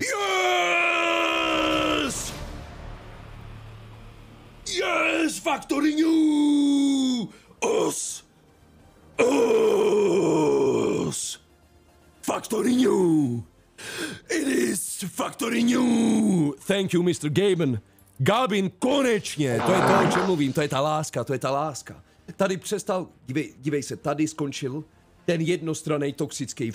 Yes! Yes! Factory New! Us! Us! Factory New! It is Factory New! Thank you, Mr. Gaben. Gabin, konečně! To je to, o čem mluvím, to je ta láska, to je ta láska. Tady přestal, dívej, dívej se, tady skončil ten jednostranný toxický